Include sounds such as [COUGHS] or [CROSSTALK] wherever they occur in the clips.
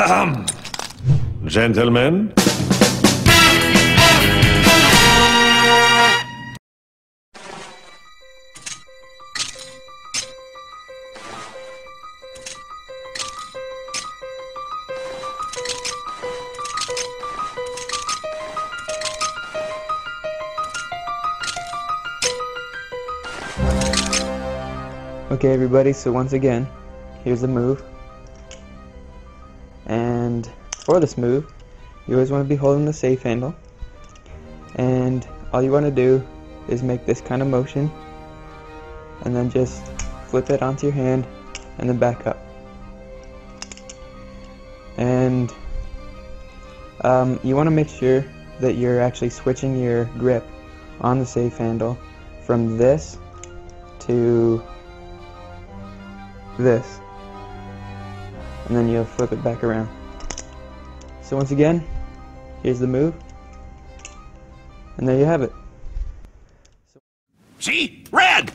[COUGHS] Gentlemen? Okay everybody, so once again, here's the move. For this move, you always want to be holding the safe handle. And all you want to do is make this kind of motion. And then just flip it onto your hand and then back up. And um, you want to make sure that you're actually switching your grip on the safe handle from this to this and then you'll flip it back around so once again here's the move and there you have it See? Red!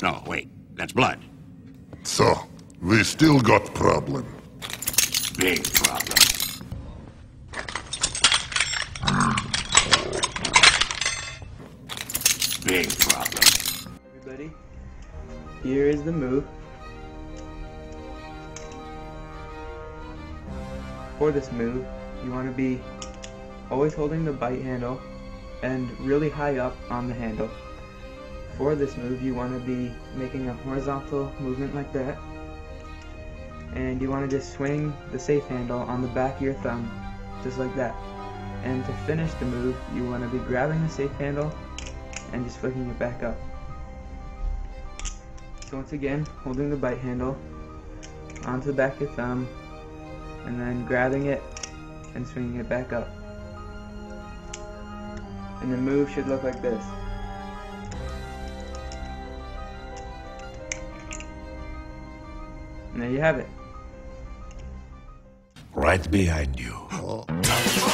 No, wait. That's blood. So, we still got problem. Big problem. Big problem. everybody here is the move for this move you want to be always holding the bite handle and really high up on the handle. For this move you want to be making a horizontal movement like that. And you want to just swing the safe handle on the back of your thumb just like that. And to finish the move you want to be grabbing the safe handle and just flicking it back up. So once again holding the bite handle onto the back of your thumb and then grabbing it and swinging it back up. And the move should look like this. And there you have it. Right behind you. [LAUGHS]